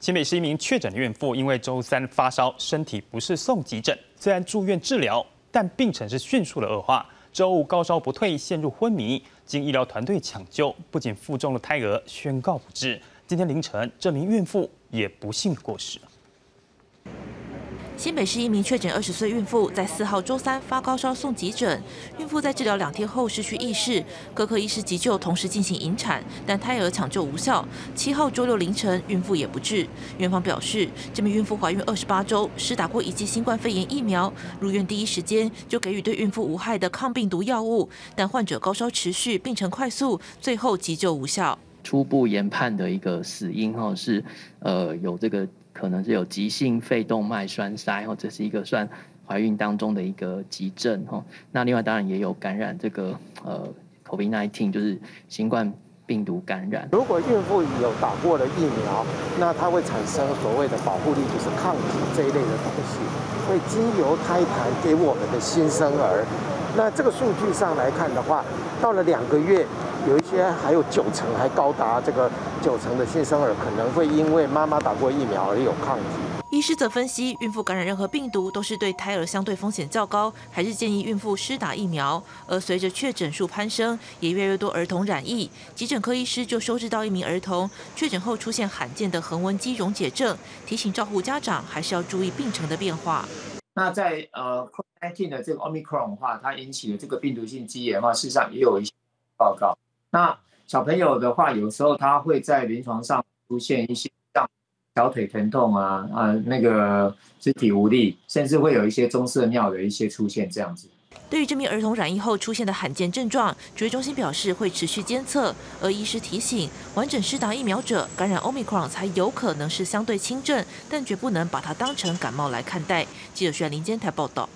新北是一名确诊的孕妇，因为周三发烧，身体不适送急诊。虽然住院治疗，但病程是迅速的恶化。周五高烧不退，陷入昏迷，经医疗团队抢救，不仅腹中的胎儿宣告不治。今天凌晨，这名孕妇也不幸过世。新北市一名确诊二十岁孕妇在四号周三发高烧送急诊，孕妇在治疗两天后失去意识，各科医师急救同时进行引产，但胎儿抢救无效。七号周六凌晨，孕妇也不治。院方表示，这名孕妇怀孕二十八周，施打过一剂新冠肺炎疫苗，入院第一时间就给予对孕妇无害的抗病毒药物，但患者高烧持续，病程快速，最后急救无效。初步研判的一个死因哈是，呃，有这个。可能是有急性肺动脉栓塞，或者是一个算怀孕当中的一个急症哈。那另外当然也有感染这个呃 COVID-19，就是新冠病毒感染。如果孕妇有打过了疫苗，那它会产生所谓的保护力，就是抗体这一类的东西，会经由胎盘给我们的新生儿。那这个数据上来看的话，到了两个月。有一些还有九成，还高达这个九成的新生儿可能会因为妈妈打过疫苗而有抗体。医师则分析，孕妇感染任何病毒都是对胎儿相对风险较高，还是建议孕妇施打疫苗。而随着确诊数攀升，也越来越多儿童染疫。急诊科医师就收治到一名儿童确诊后出现罕见的横纹肌溶解症，提醒照护家长还是要注意病程的变化。那在呃 COVID-19 的这个 Omicron 的话，它引起的这个病毒性肌炎的话，事实上也有一些报告。那小朋友的话，有时候他会在临床上出现一些像小腿疼痛啊啊，那个肢体无力，甚至会有一些棕色尿的一些出现这样子。对于这名儿童染疫后出现的罕见症状，指挥中心表示会持续监测。而医师提醒，完整施打疫苗者感染 Omicron 才有可能是相对轻症，但绝不能把它当成感冒来看待。记者徐林监台报道。